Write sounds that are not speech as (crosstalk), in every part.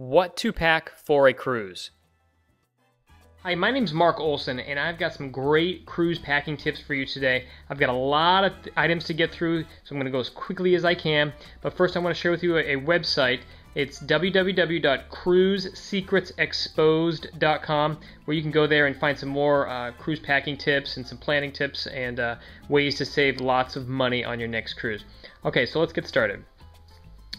What to pack for a cruise. Hi, my name's Mark Olson, and I've got some great cruise packing tips for you today. I've got a lot of items to get through, so I'm going to go as quickly as I can. But first, I want to share with you a, a website. It's www.cruisesecretsexposed.com, where you can go there and find some more uh, cruise packing tips and some planning tips and uh, ways to save lots of money on your next cruise. Okay, so let's get started.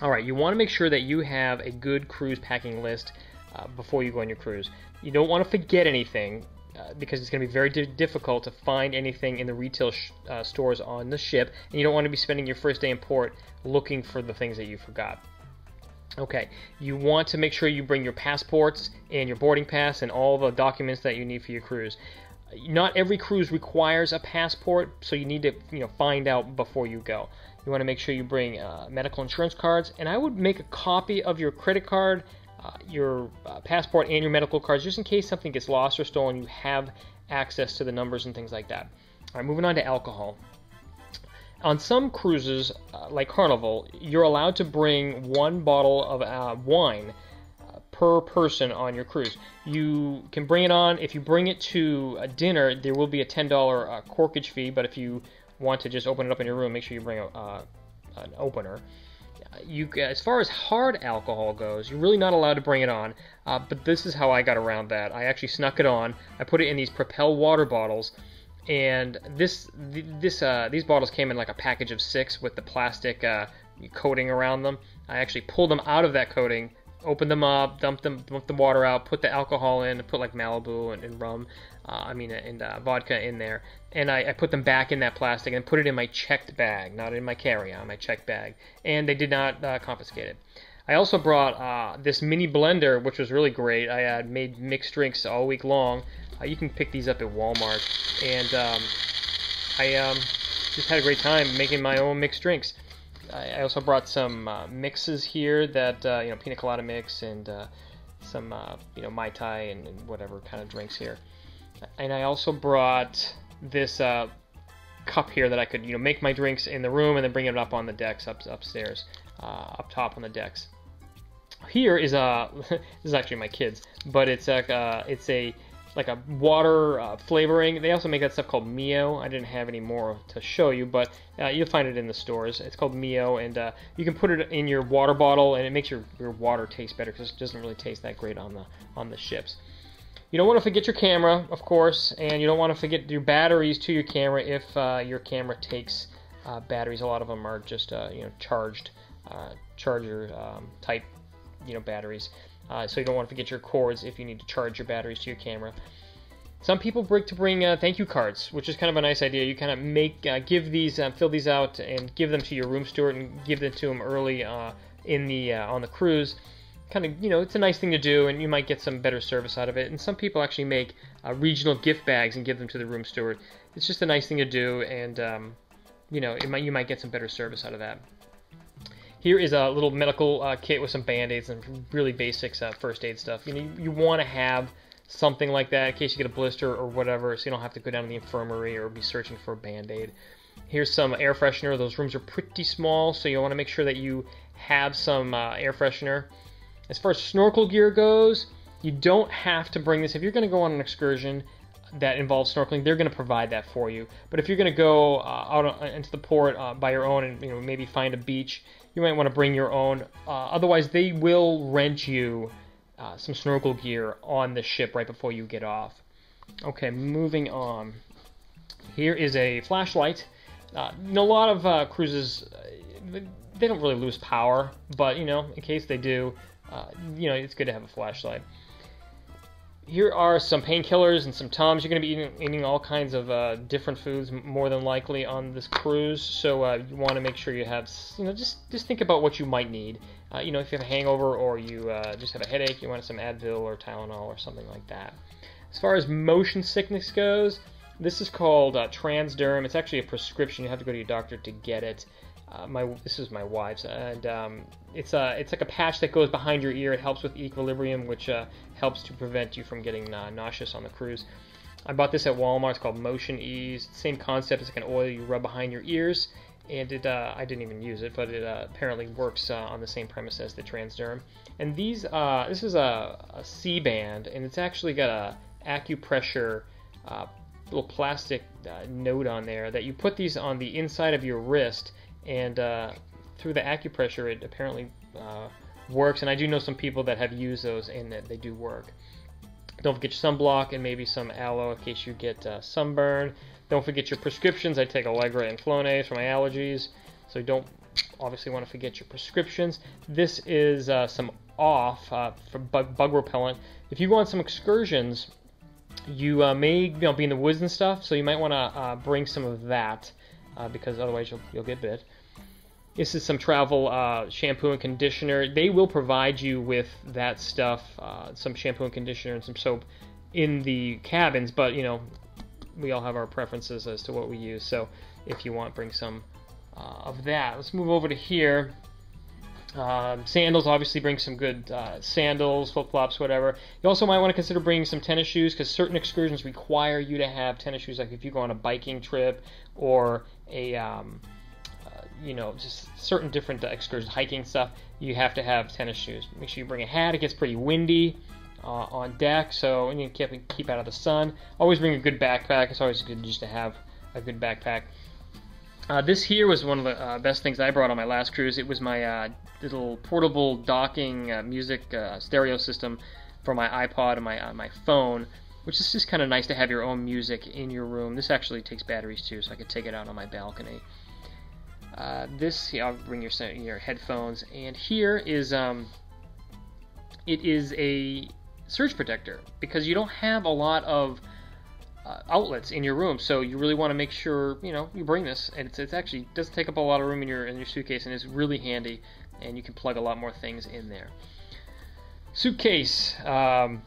All right, you want to make sure that you have a good cruise packing list uh, before you go on your cruise. You don't want to forget anything uh, because it's going to be very di- difficult to find anything in the retail uh, stores on the ship, and you don't want to be spending your first day in port looking for the things that you forgot. Okay, you want to make sure you bring your passports and your boarding pass and all the documents that you need for your cruise. Not every cruise requires a passport, so you need to you know find out before you go. You want to make sure you bring uh, medical insurance cards, and I would make a copy of your credit card, uh, your uh, passport, and your medical cards just in case something gets lost or stolen. You have access to the numbers and things like that. All right, moving on to alcohol. On some cruises, uh, like Carnival, you're allowed to bring one bottle of uh, wine uh, per person on your cruise. You can bring it on. If you bring it to a dinner, there will be a $10 uh, corkage fee, but if you want to just open it up in your room, make sure you bring a, uh, an opener. You, as far as hard alcohol goes, you're really not allowed to bring it on. Uh, but this is how I got around that. I actually snuck it on. I put it in these Propel water bottles, and this this uh, these bottles came in like a package of six with the plastic uh, coating around them. I actually pulled them out of that coating, opened them up, dumped them, dumped the water out, put the alcohol in, put like Malibu and, and rum, uh, I mean, and uh, vodka in there, and I, I, put them back in that plastic and put it in my checked bag, not in my carry-on, my checked bag, and they did not uh, confiscate it. I also brought uh, this mini blender, which was really great. I made mixed drinks all week long. Uh, you can pick these up at Walmart, and um, I um, just had a great time making my own mixed drinks. I, also brought some uh, mixes here that you know, pina colada mix and some you know mai tai and, and whatever kind of drinks here and I also brought this uh, cup here that I could you know make my drinks in the room and then bring it up on the decks up upstairs, uh, up top on the decks. Here is a (laughs) this is actually my kids, but it's a uh, it's a like a water uh, flavoring. They also make that stuff called Mio. I didn't have any more to show you, but uh, you'll find it in the stores. It's called Mio, and uh, you can put it in your water bottle, and it makes your, your water taste better because it doesn't really taste that great on the on the ships. You don't want to forget your camera, of course, and you don't want to forget your batteries to your camera if uh, your camera takes uh, batteries. A lot of them are just uh, you know charged charger um, type you know batteries. Uh, so you don't want to forget your cords if you need to charge your batteries to your camera. Some people break to bring uh, thank you cards, which is kind of a nice idea. You kind of make give these, fill these out, and give them to your room steward and give them to them early in the on the cruise kind of, you know, it's a nice thing to do, and you might get some better service out of it. And some people actually make uh, regional gift bags and give them to the room steward. It's just a nice thing to do, and um, you know, might, you might get some better service out of that. Here is a little medical uh, kit with some band-aids and really basics uh, first aid stuff. You know, you, you want to have something like that in case you get a blister or whatever, so you don't have to go down to the infirmary or be searching for a band-aid. Here's some air freshener. Those rooms are pretty small, so you want to make sure that you have some uh, air freshener. As far as snorkel gear goes, you don't have to bring this. If you're going to go on an excursion that involves snorkeling, they're going to provide that for you. But if you're going to go uh, out into the port uh, by your own and you know maybe find a beach, you might want to bring your own. Uh, otherwise, they will rent you uh, some snorkel gear on the ship right before you get off. Okay, moving on. Here is a flashlight. Uh, a lot of uh, cruises, they don't really lose power, but you know, in case they do, uh, you know, it's good to have a flashlight. Here are some painkillers and some Tums. You're going to be eating, eating all kinds of uh, different foods, more than likely, on this cruise. So uh, you want to make sure you have, you know, just just think about what you might need. Uh, you know, if you have a hangover or you uh, just have a headache, you want some Advil or Tylenol or something like that. As far as motion sickness goes, this is called uh, Transderm. It's actually a prescription. You have to go to your doctor to get it. Uh, my this is my wife's, and um, it's a it's like a patch that goes behind your ear. It helps with equilibrium, which uh, helps to prevent you from getting uh, nauseous on the cruise. I bought this at Walmart. It's called Motion Ease. Same concept. It's like an oil you rub behind your ears, and it uh, I didn't even use it, but it uh, apparently works uh, on the same premise as the Transderm. And these, this is a, a Sea-Band, and it's actually got a acupressure little plastic uh, node on there that you put these on the inside of your wrist, and through the acupressure, it apparently works. And I do know some people that have used those, and that they do work. Don't forget your sunblock and maybe some aloe in case you get sunburn. Don't forget your prescriptions. I take Allegra and Flonase for my allergies, so you don't obviously want to forget your prescriptions. This is uh, some off uh, for bug, bug, repellent. If you go on some excursions, you uh, may you know, be in the woods and stuff, so you might want to uh, bring some of that uh, because otherwise you'll, you'll get bit. This is some travel uh, shampoo and conditioner. They will provide you with that stuff, some shampoo and conditioner and some soap in the cabins, but you know we all have our preferences as to what we use. So if you want, bring some uh, of that. Let's move over to here. Um, sandals, obviously, bring some good uh, sandals, flip flops, whatever. You also might want to consider bringing some tennis shoes because certain excursions require you to have tennis shoes. Like if you go on a biking trip or a, um, uh, you know, just certain different excursions, hiking stuff, you have to have tennis shoes. Make sure you bring a hat. It gets pretty windy uh, on deck, so you keep keep out of the sun. Always bring a good backpack. It's always good just to have a good backpack. Uh, this here was one of the uh, best things I brought on my last cruise. It was my uh, little portable docking uh, music uh, stereo system for my iPod and my my phone, which is just kind of nice to have your own music in your room. This actually takes batteries too, so I could take it out on my balcony. Uh, this, yeah, I'll bring your your headphones, and here is um, it is a surge protector because you don't have a lot of uh, outlets in your room, so you really want to make sure you know you bring this. And it's, it's actually doesn't take up a lot of room in your in your suitcase, and it's really handy. And you can plug a lot more things in there. Suitcase. Um,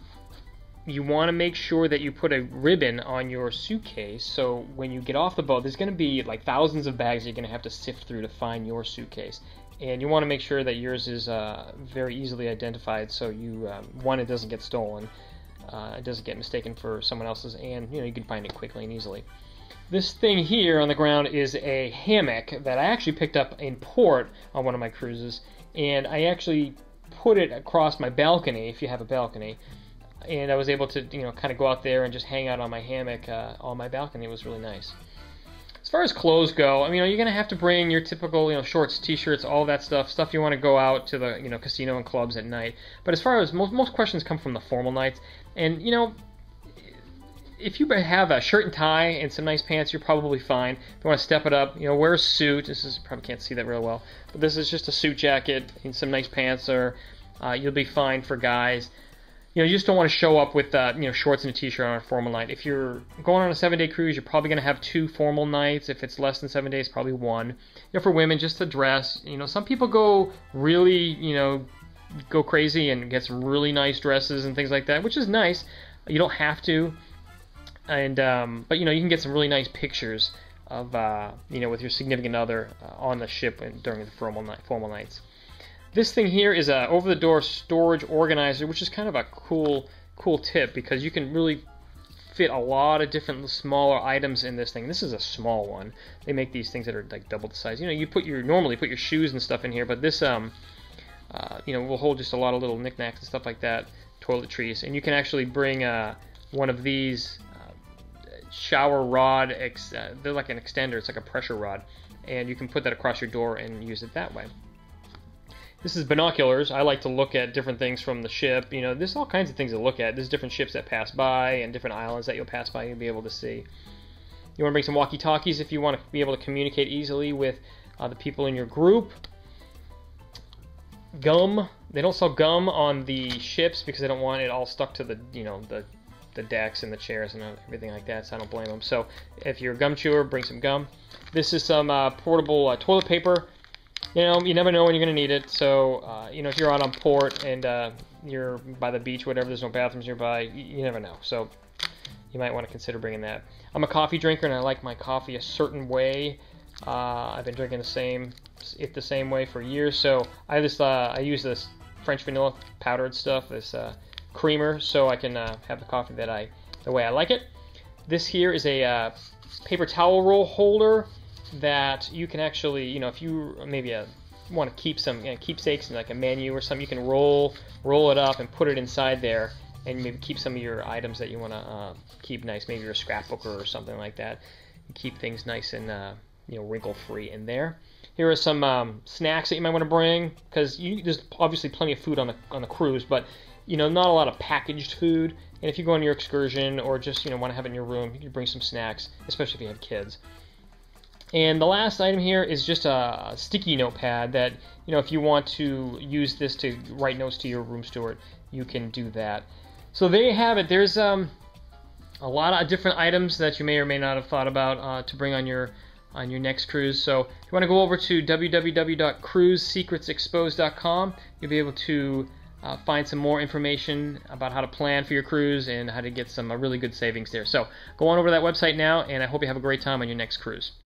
you want to make sure that you put a ribbon on your suitcase so when you get off the boat there's going to be like thousands of bags you're going to have to sift through to find your suitcase. And you want to make sure that yours is uh, very easily identified so you um, one it doesn't get stolen uh, it doesn't get mistaken for someone else's and you know you can find it quickly and easily. This thing here on the ground is a hammock that I actually picked up in port on one of my cruises and I actually put it across my balcony if you have a balcony and I was able to you know kind of go out there and just hang out on my hammock uh, on my balcony it was really nice as far as clothes go, I mean, you're gonna have to bring your typical, you know, shorts, t-shirts, all that stuff, stuff you want to go out to the, you know, casino and clubs at night. But as far as most most questions come from the formal nights, and you know, if you have a shirt and tie and some nice pants, you're probably fine. If you want to step it up, you know, wear a suit. This is probably can't see that real well, but this is just a suit jacket and some nice pants, or uh, you'll be fine for guys you know, you just don't want to show up with uh, you know shorts and a t-shirt on a formal night. If you're going on a seven-day cruise, you're probably going to have two formal nights. If it's less than seven days, probably one. You know, for women, just to dress. You know, some people go really, you know, go crazy and get some really nice dresses and things like that, which is nice. You don't have to, and um, but you know, you can get some really nice pictures of uh, you know with your significant other uh, on the ship and during the formal night, formal nights. This thing here is a over-the-door storage organizer, which is kind of a cool cool tip because you can really fit a lot of different smaller items in this thing. This is a small one. They make these things that are like double the size. You know, you put your normally put your shoes and stuff in here, but this um uh, you know will hold just a lot of little knickknacks and stuff like that, toiletries, and you can actually bring uh, one of these uh, shower rod. Ex- uh, they're like an extender. It's like a pressure rod, and you can put that across your door and use it that way. This is binoculars. I like to look at different things from the ship. You know, there's all kinds of things to look at. There's different ships that pass by and different islands that you'll pass by and be able to see. You want to bring some walkie-talkies if you want to be able to communicate easily with uh, the people in your group. Gum. They don't sell gum on the ships because they don't want it all stuck to the, you know, the the decks and the chairs and everything like that, so I don't blame them. So if you're a gum chewer, bring some gum. This is some uh, portable uh, toilet paper you know, you never know when you're going to need it. So, uh, you know, if you're out on port and uh, you're by the beach, whatever, there's no bathrooms nearby, you, you never know. So, you might want to consider bringing that. I'm a coffee drinker and I like my coffee a certain way. Uh, I've been drinking the same it the same way for years. So I just uh, I use this French vanilla powdered stuff, this uh, creamer, so I can uh, have the coffee that I the way I like it. This here is a paper towel roll holder that you can actually, you know, if you maybe a, want to keep some you know, keepsakes in like a menu or something, you can roll roll it up and put it inside there, and maybe keep some of your items that you want to uh, keep nice, maybe your scrapbooker or something like that. keep things nice and uh, you know wrinkle free in there. Here are some um, snacks that you might want to bring because there's obviously plenty of food on the on the cruise, but you know not a lot of packaged food. And if you go on your excursion or just you know want to have it in your room, you can bring some snacks, especially if you have kids. And the last item here is just a sticky notepad that, you know, if you want to use this to write notes to your room steward, you can do that. So there you have it. There's um, a lot of different items that you may or may not have thought about uh, to bring on your on your next cruise. So if you want to go over to www.cruisesecretsexposed.com, you'll be able to uh, find some more information about how to plan for your cruise and how to get some uh, really good savings there. So go on over to that website now, and I hope you have a great time on your next cruise.